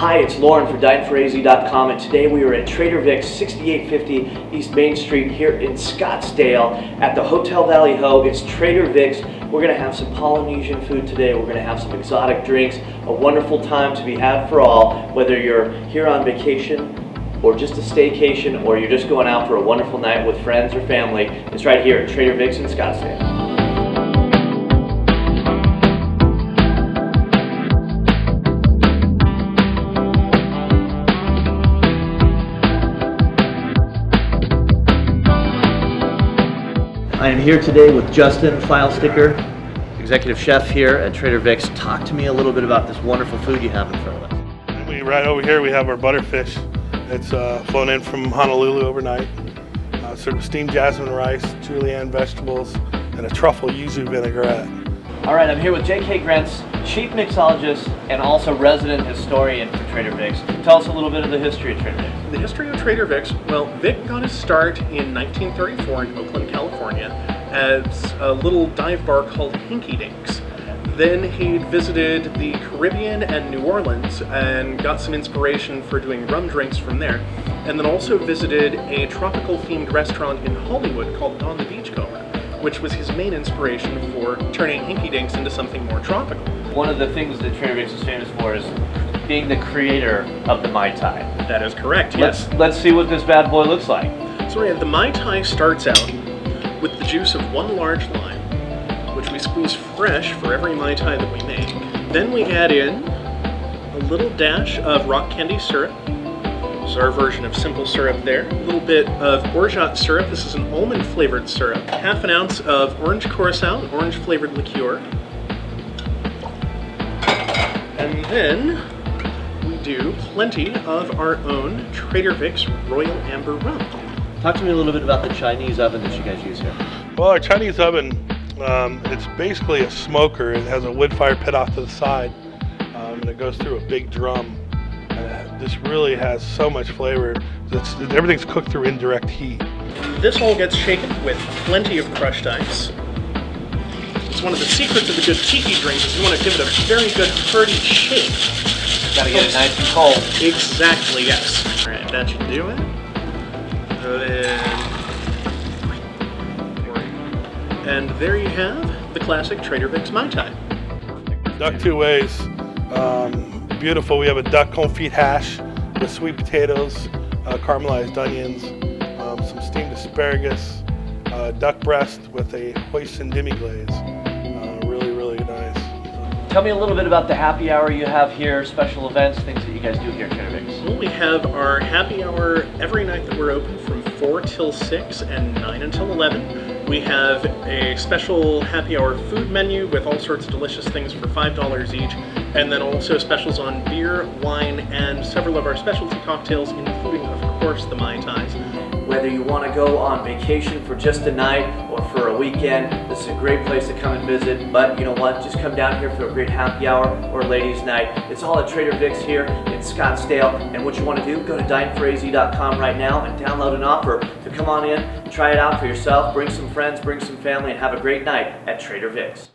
Hi, it's Lauren for DineForAZ.com and today we are at Trader Vic's 6850 East Main Street here in Scottsdale at the Hotel Valley Ho. It's Trader Vic's. We're going to have some Polynesian food today. We're going to have some exotic drinks. A wonderful time to be had for all, whether you're here on vacation or just a staycation or you're just going out for a wonderful night with friends or family. It's right here at Trader Vic's in Scottsdale. I am here today with Justin Filesticker, executive chef here at Trader Vic's. Talk to me a little bit about this wonderful food you have in front of us. We, right over here we have our butterfish. It's uh, flown in from Honolulu overnight. Uh, served with steamed jasmine rice, julienne vegetables, and a truffle yuzu vinaigrette. All right, I'm here with J.K. Grentz, chief mixologist and also resident historian for Trader Vic's. Tell us a little bit of the history of Trader Vic's. The history of Trader Vic's, well, Vic got his start in 1934 in Oakland, California as a little dive bar called Hinky Dinks. Then he visited the Caribbean and New Orleans and got some inspiration for doing rum drinks from there. And then also visited a tropical themed restaurant in Hollywood called Don the Beachcomber, which was his main inspiration for turning Hinky Dinks into something more tropical. One of the things that Trader Vic's is famous for is being the creator of the Mai Tai. That is correct, yes. Let's, let's see what this bad boy looks like. So yeah, the Mai Tai starts out with the juice of one large lime, which we squeeze fresh for every Mai Tai that we make. Then we add in a little dash of rock candy syrup. This is our version of simple syrup there. A little bit of orgeat syrup. This is an almond flavored syrup. Half an ounce of orange curacao, orange flavored liqueur. And then we do plenty of our own Trader Vic's Royal Amber Rum. Talk to me a little bit about the Chinese oven that you guys use here. Well, our Chinese oven, um, it's basically a smoker. It has a wood fire pit off to the side, um, and it goes through a big drum. And this really has so much flavor. It's, everything's cooked through indirect heat. This all gets shaken with plenty of crushed ice. It's one of the secrets of a good tiki drink is you want to give it a very good hearty shake. Gotta get it nice and cold. Exactly, yes. All right, that should do it. And, and there you have the classic Trader Vic's Mai Tai. Duck two ways. Um, beautiful. We have a duck confit hash with sweet potatoes, uh, caramelized onions, um, some steamed asparagus, uh, duck breast with a hoisin demi glaze. Uh, really, really nice. Tell me a little bit about the happy hour you have here, special events, things that you guys do here at Trader Vic's. Well, we have our happy hour every night that we're open from 4 till 6 and 9 until 11. We have a special happy hour food menu with all sorts of delicious things for $5 each, and then also specials on beer, wine, and several of our specialty cocktails, including, of course, the Mai Tais. Whether you want to go on vacation for just a night or for a weekend, this is a great place to come and visit. But you know what? Just come down here for a great happy hour or ladies' night. It's all at Trader Vic's here in Scottsdale. And what you want to do, go to dineforaz.com right now and download an offer to come on in, try it out for yourself, bring some friends, bring some family, and have a great night at Trader Vic's.